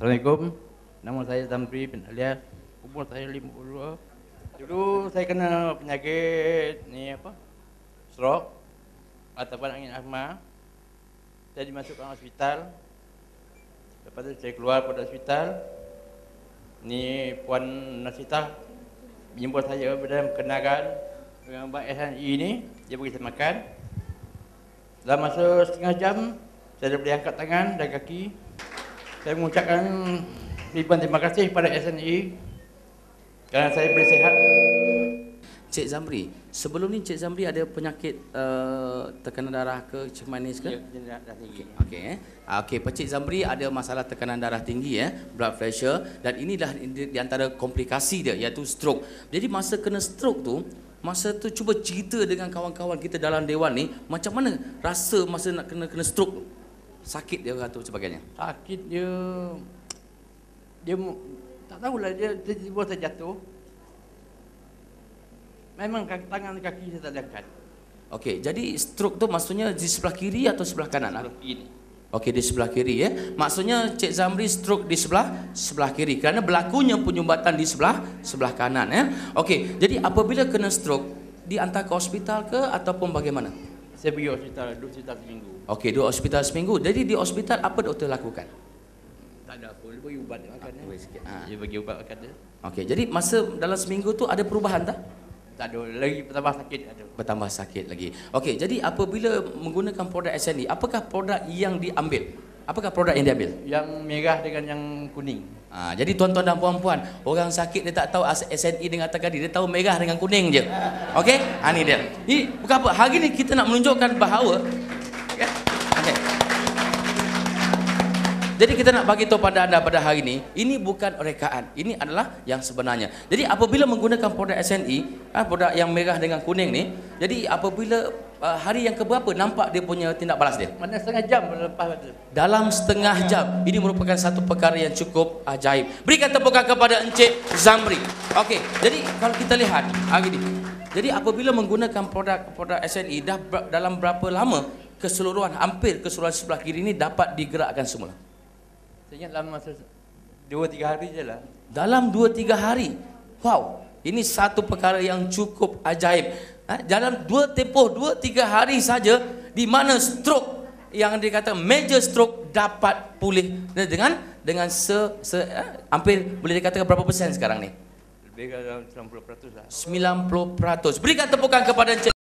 Assalamualaikum. Nama saya Zamri bin Alias. Umur saya 52. Dulu saya kena penyakit ni apa? Stroke ataupun angin asma. Saya dimasukkan hospital. Lepas tu saya keluar pada hospital. Ni Puan Nasita jumpa saya dalam kenangan dengan Abang SNI ni. Dia bagi saya makan. Dalam masa setengah jam, saya dah boleh angkat tangan dan kaki. Saya mengucapkan ribuan terima kasih kepada SNI kerana saya boleh sihat. Cik Zamri, sebelum ni Cik Zamri ada penyakit uh, tekanan darah ke cik manis ke? Ya, dah tinggi. Okey eh. Ah, Okey, Pak Cik Zamri ada masalah tekanan darah tinggi eh, blood pressure dan inilah di, di antara komplikasi dia iaitu stroke. Jadi masa kena stroke tu, masa tu cuba cerita dengan kawan-kawan kita dalam dewan ni, macam mana rasa masa nak kena kena stroke tu? Sakit dia atau sebagainya. Sakit dia dia tak tahulah dia tiba-tiba terjatuh. Memang kaki, tangan kaki saya tak angkat. Okey, jadi stroke tu maksudnya di sebelah kiri atau sebelah kanan? ah? Sebelah kiri. Okey di sebelah kiri ya. Maksudnya Cik Zamri stroke di sebelah sebelah kiri kerana berlakunya penyumbatan di sebelah sebelah kanan ya. Okey, jadi apabila kena stroke diantar ke hospital ke ataupun bagaimana? Saya pergi hospital, duduk hospital seminggu. Okey, duduk hospital seminggu. Jadi di hospital apa doktor lakukan? Tak ada apa, dia bagi ubat makan. Ah, boleh sikit. Ah. Dia bagi ubat makan dia. Okey, jadi masa dalam seminggu tu ada perubahan tak? Tak ada, lagi tambah sakit ada. Bertambah sakit lagi. Okey, jadi apabila menggunakan produk SNE, apakah produk yang diambil? Apakah produk yang diambil? Yang merah dengan yang kuning. Ha, jadi tuan-tuan dan puan-puan, orang sakit dia tak tahu as- SNE dengan tadi, dia tahu merah dengan kuning je. Okey? Ha ni dia. Ni bukan apa, hari ni kita nak menunjukkan bahawa okay? Jadi kita nak bagi tahu pada anda pada hari ini, ini bukan rekaan. Ini adalah yang sebenarnya. Jadi apabila menggunakan produk SNE, ha, produk yang merah dengan kuning ni, jadi apabila uh, hari yang keberapa nampak dia punya tindak balas dia? Mana setengah jam lepas tu. dalam setengah jam. Ini merupakan satu perkara yang cukup ajaib. Berikan tepukan kepada Encik Zamri. Okey, jadi kalau kita lihat hari ini. Jadi apabila menggunakan produk-produk SNE dah ber, dalam berapa lama keseluruhan hampir keseluruhan sebelah kiri ini dapat digerakkan semula. Saya ingat dalam masa 2 3 hari je lah. Dalam 2 3 hari. Wow, ini satu perkara yang cukup ajaib. Ha? Dalam dua tempoh 2 3 hari saja di mana stroke yang dikata major stroke dapat pulih dengan dengan se, se eh, hampir boleh dikatakan berapa persen sekarang ni? Lebih dalam 90% lah. 90%. Berikan tepukan kepada Encik